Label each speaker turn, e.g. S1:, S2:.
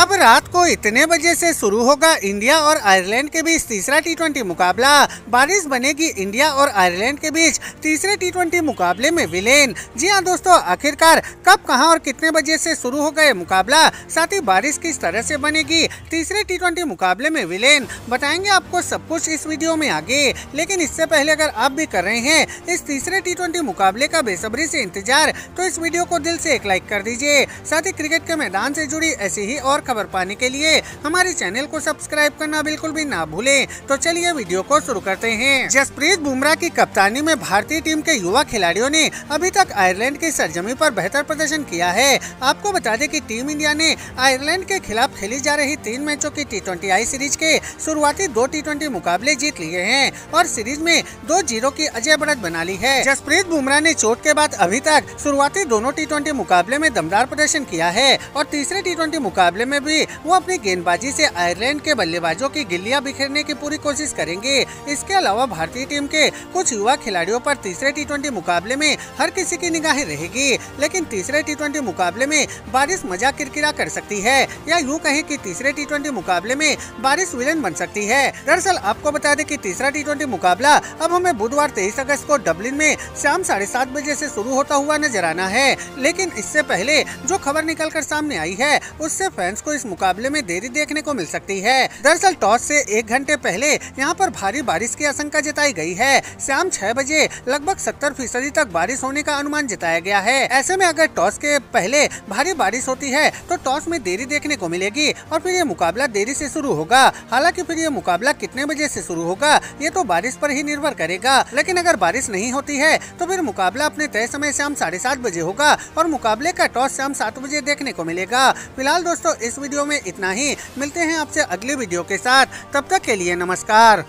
S1: अब रात को इतने बजे से शुरू होगा इंडिया और आयरलैंड के बीच तीसरा टी मुकाबला। बारिश बनेगी इंडिया और आयरलैंड के बीच तीसरे टी मुकाबले में विलेन। जी हाँ दोस्तों, आखिरकार कब, कहाँ और कितने बजे से शुरू होगा गए मुकाबला? साथ ही बारिश किस तरह से बनेगी? तीसरे टी मुकाबले में विलेन। बताएँगे आपको सब कुछ इस वीडियो में आगे। लेकिन इससे पहले अगर आप भी कर रहे हैं इस तीसरे टी मुकाबले का बेसब्री से इंतज़ार तो इस वीडियो को दिल से एक लाइक कर दीजिए। साथ ही क्रिकेट के मैदान से जुड़ी ऐसी ही और खबर पाने के लिए हमारे चैनल को सब्सक्राइब करना बिल्कुल भी ना भूलें। तो चलिए वीडियो को शुरू करते हैं। जसप्रीत बुमराह की कप्तानी में भारतीय टीम के युवा खिलाड़ियों ने अभी तक आयरलैंड की सरजमी पर बेहतर प्रदर्शन किया है। आपको बता दें कि टीम इंडिया ने आयरलैंड के खिलाफ खेली जा रही तीन मैचों की टी आई सीरीज़ के शुरुआती दो टी मुकाबले जीत लिए हैं और सीरीज़ में दो ज़ीरो की अजय बढ़त बना ली है। जसप्रीत बुमराह ने चोट के बाद अभी तक शुरुआती दोनों टी मुकाबले में दमदार प्रदर्शन किया है और तीसरे टी मुकाबले में भी वो अपनी गेंदबाजी से आयरलैंड के बल्लेबाजों की गिल्लियाँ बिखेरने की पूरी कोशिश करेंगे। इसके अलावा भारतीय टीम के कुछ युवा खिलाड़ियों पर तीसरे टी मुकाबले में हर किसी की निगाहें रहेगी, लेकिन तीसरे टी मुकाबले में बारिश मज़ा किरकिरा कर सकती है, या यूँ कहें कि तीसरे टी मुकाबले में बारिश विलन बन सकती है। दरअसल आपको बता दें कि तीसरा टी मुकाबला अब हमें बुधवार तेईस अगस्त को डबलिन में शाम साढ़े सात बजे से शुरू होता हुआ नज़र आना है, लेकिन इससे पहले जो खबर निकल कर सामने आई है, उससे फैंस को इस मुकाबले में देरी देखने को मिल सकती है। दरअसल टॉस से एक घंटे पहले यहाँ पर भारी बारिश की आशंका जताई गई है। शाम छह बजे लगभग सत्तर फ़ीसदी तक बारिश होने का अनुमान जताया गया है। ऐसे में अगर टॉस के पहले भारी बारिश होती है तो टॉस में देरी देखने को मिलेगी और फिर ये मुकाबला देरी से शुरू होगा। हालाँकि फिर ये मुकाबला कितने बजे से शुरू होगा, ये तो बारिश पर ही निर्भर करेगा। लेकिन अगर बारिश नहीं होती है तो फिर मुकाबला अपने तय समय शाम साढ़े सात बजे होगा और मुकाबले का टॉस शाम सात बजे देखने को मिलेगा। फ़िलहाल दोस्तों इस वीडियो में इतना ही। मिलते हैं आपसे अगले वीडियो के साथ। तब तक के लिए नमस्कार।